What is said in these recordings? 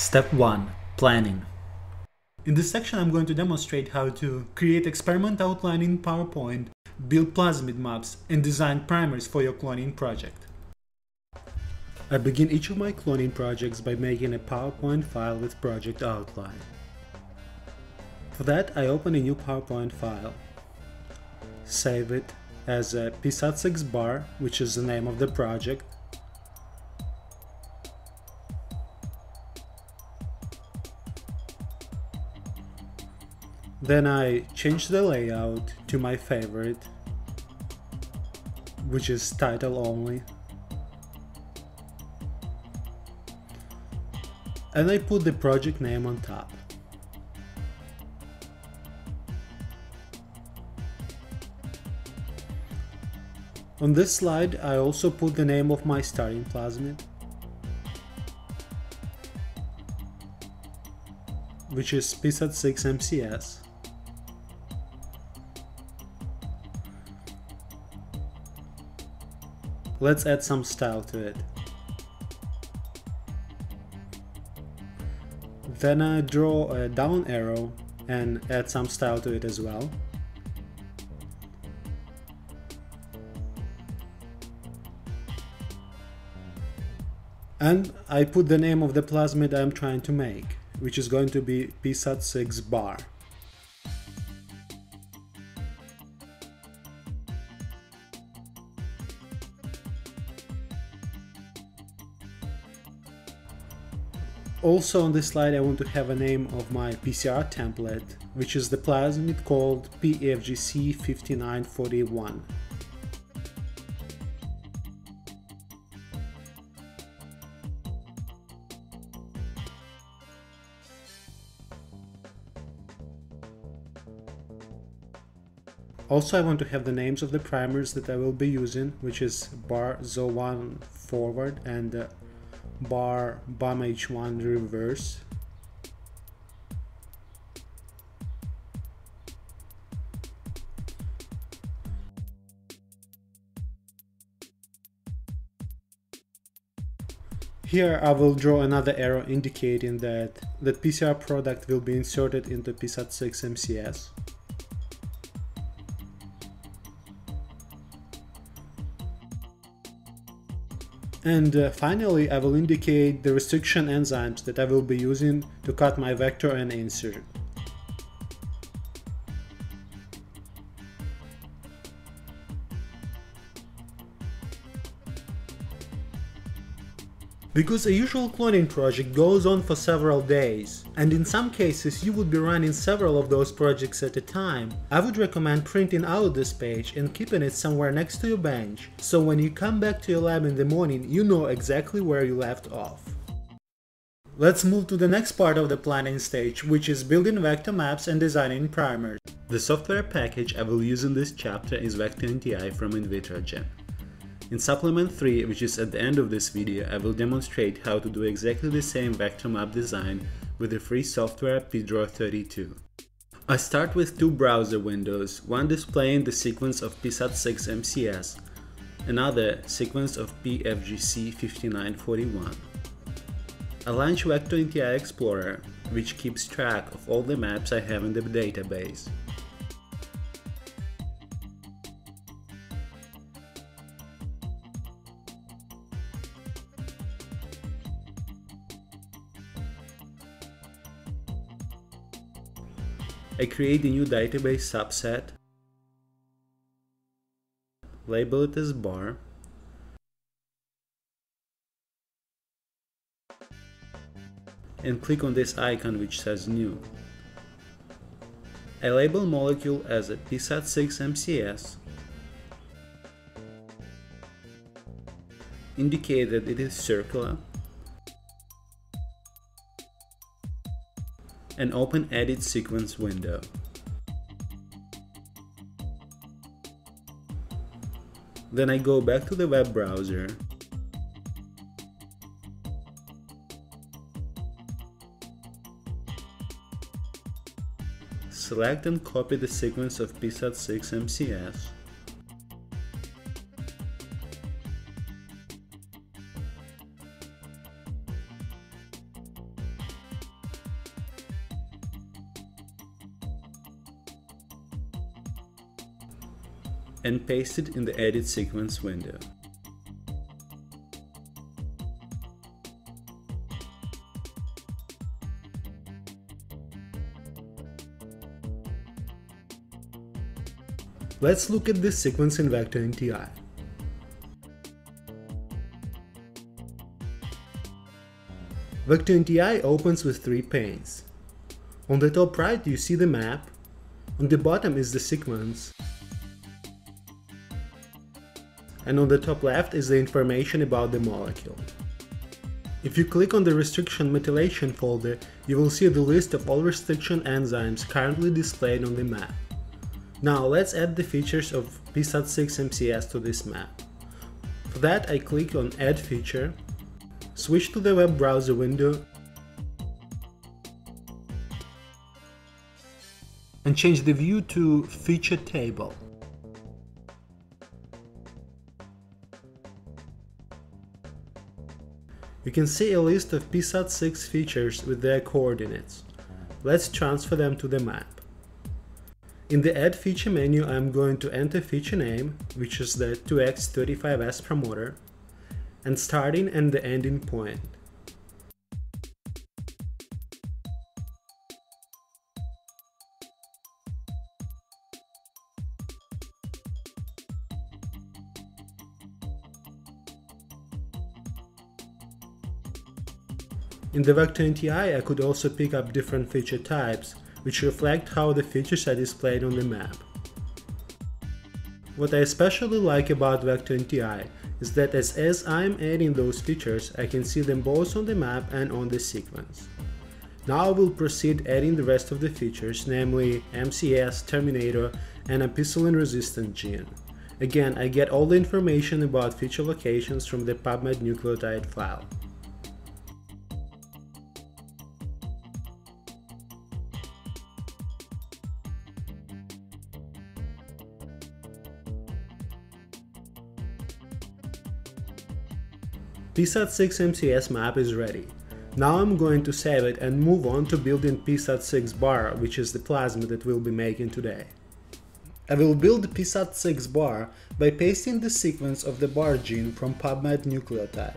Step 1 Planning In this section I'm going to demonstrate how to create experiment outline in PowerPoint, build plasmid maps, and design primers for your cloning project. I begin each of my cloning projects by making a PowerPoint file with project outline. For that I open a new PowerPoint file, save it as a PSAT6 bar, which is the name of the project, Then I change the layout to my favorite, which is title only. And I put the project name on top. On this slide I also put the name of my starting plasmid, which is PSAT6 MCS. Let's add some style to it. Then I draw a down arrow and add some style to it as well. And I put the name of the plasmid I'm trying to make, which is going to be PSAT6 bar. Also on this slide I want to have a name of my PCR template, which is the plasmid called PFGC5941. Also I want to have the names of the primers that I will be using, which is bar ZO1 forward and uh, bar BAM H1 reverse Here I will draw another arrow indicating that the PCR product will be inserted into PSAT6 MCS. And uh, finally, I will indicate the restriction enzymes that I will be using to cut my vector and insert. Because a usual cloning project goes on for several days, and in some cases you would be running several of those projects at a time, I would recommend printing out this page and keeping it somewhere next to your bench, so when you come back to your lab in the morning you know exactly where you left off. Let's move to the next part of the planning stage, which is building vector maps and designing primers. The software package I will use in this chapter is VectorNTI from Invitrogen. In supplement 3, which is at the end of this video, I will demonstrate how to do exactly the same vector map design with the free software pdraw32. I start with two browser windows, one displaying the sequence of PSAT6 MCS, another sequence of PFGC5941. I launch VectorNTI Explorer, which keeps track of all the maps I have in the database. I create a new database subset, label it as bar, and click on this icon which says new. I label molecule as a PSAT6 MCS, indicate that it is circular, and open Edit Sequence window. Then I go back to the web browser Select and copy the sequence of PSAT6 MCS and paste it in the Edit Sequence window. Let's look at this sequence in Vector NTI. Vector NTI opens with three panes. On the top right you see the map, on the bottom is the sequence, and on the top left is the information about the molecule. If you click on the restriction methylation folder, you will see the list of all restriction enzymes currently displayed on the map. Now let's add the features of PSAT6 MCS to this map. For that I click on Add Feature, switch to the web browser window and change the view to Feature Table. You can see a list of PSAT6 features with their coordinates. Let's transfer them to the map. In the Add Feature menu, I'm going to enter feature name, which is the 2x35S promoter, and starting and the ending point. In the Vector NTI, I could also pick up different feature types, which reflect how the features are displayed on the map. What I especially like about Vector NTI is that as, as I'm adding those features, I can see them both on the map and on the sequence. Now I will proceed adding the rest of the features, namely MCS, Terminator, and ampicillin resistant gene. Again, I get all the information about feature locations from the PubMed nucleotide file. PSAT6 MCS map is ready. Now I'm going to save it and move on to building PSAT6 bar, which is the plasma that we'll be making today. I will build PSAT6 bar by pasting the sequence of the bar gene from PubMed nucleotide.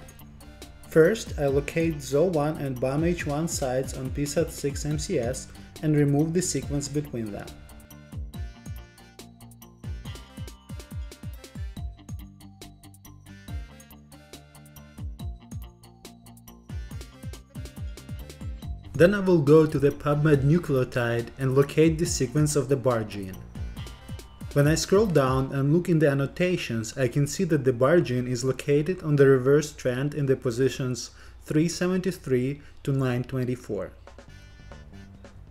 First, I locate ZO1 and BAMH1 sites on PSAT6 MCS and remove the sequence between them. Then I will go to the PubMed nucleotide and locate the sequence of the bar gene. When I scroll down and look in the annotations, I can see that the bar gene is located on the reverse strand in the positions 373 to 924.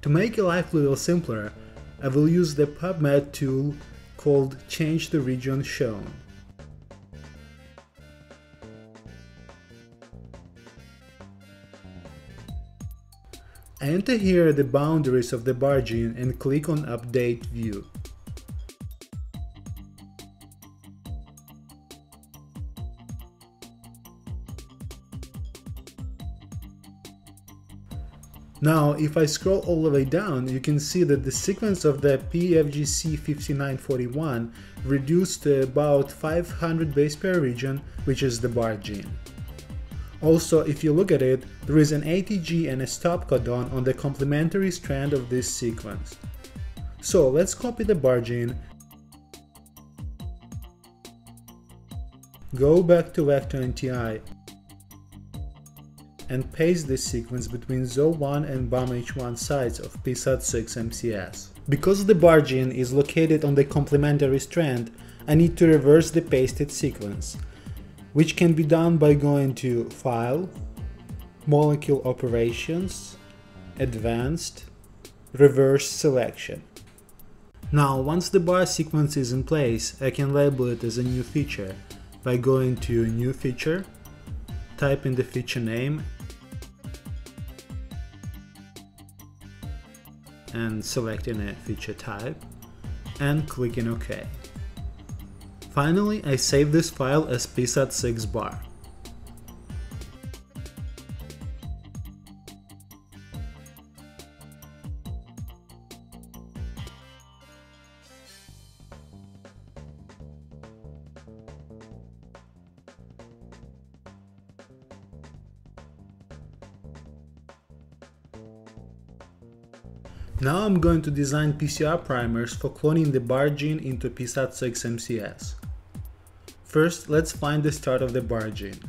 To make life a little simpler, I will use the PubMed tool called Change the Region Shown. Enter here the boundaries of the bar gene and click on Update View. Now, if I scroll all the way down, you can see that the sequence of the PFGC5941 reduced to about 500 base pair region, which is the bar gene. Also, if you look at it, there is an ATG and a stop codon on the complementary strand of this sequence. So let's copy the bar gene, go back to Vector and paste this sequence between ZO1 and BAMH1 sites of PSAT6 MCS. Because the bar gene is located on the complementary strand, I need to reverse the pasted sequence which can be done by going to File, Molecule Operations, Advanced, Reverse Selection. Now, once the bar sequence is in place, I can label it as a new feature by going to New Feature, type in the feature name, and selecting a feature type, and clicking OK. Finally, I save this file as psat6 bar. Now I'm going to design PCR primers for cloning the bar gene into PSAT6 MCS. First, let's find the start of the bar gene.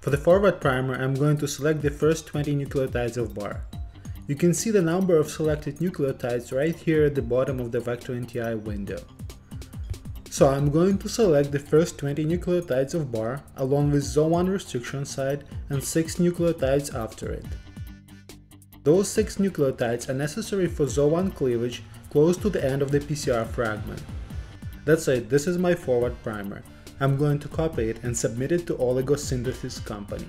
For the forward primer, I'm going to select the first 20 nucleotides of bar. You can see the number of selected nucleotides right here at the bottom of the Vector NTI window. So I'm going to select the first 20 nucleotides of bar along with ZO1 restriction site and 6 nucleotides after it. Those 6 nucleotides are necessary for ZO1 cleavage close to the end of the PCR fragment. That's it, this is my forward primer. I'm going to copy it and submit it to Oligosynthesis company.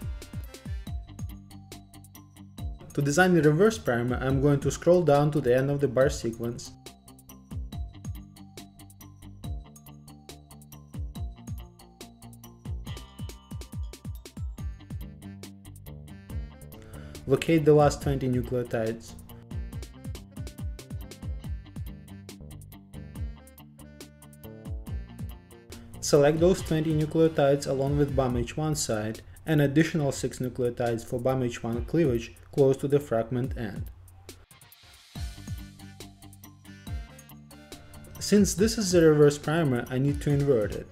To design the reverse primer, I'm going to scroll down to the end of the bar sequence locate the last 20 nucleotides. Select those 20 nucleotides along with BAMH1 site and additional 6 nucleotides for BAMH1 cleavage close to the fragment end. Since this is the reverse primer, I need to invert it.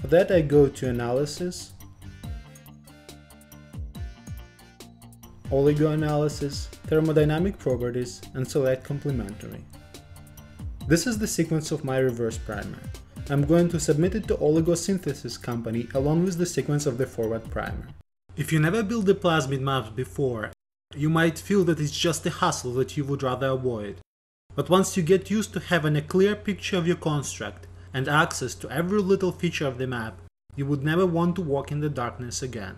For that I go to Analysis, oligoanalysis, thermodynamic properties, and select complementary. This is the sequence of my reverse primer. I'm going to submit it to Oligosynthesis company along with the sequence of the forward primer. If you never built the plasmid maps before, you might feel that it's just a hassle that you would rather avoid. But once you get used to having a clear picture of your construct and access to every little feature of the map, you would never want to walk in the darkness again.